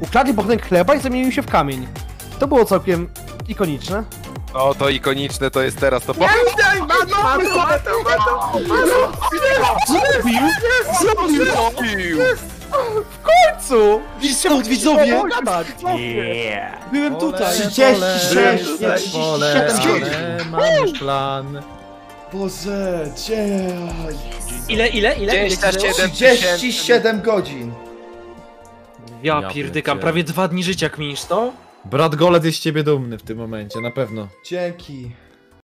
ukradli bochenek chleba i zamienił się w kamień. To było całkiem ikoniczne. No to ikoniczne to jest teraz to po... Zrobił! Zrobił! Zrobił! Co? Stąd widzowie! Byłem tutaj. 36, nie, Pole, 37 godzin. pole, mamy plan. Boże, dzie... Ile, ile, ile? ile 27 tysięcy. 37 godzin. Ja Ja pierdykam, pierdzielę. prawie dwa dni życia kminisz to? Brat Golet jest z ciebie dumny w tym momencie, na pewno. Dzięki.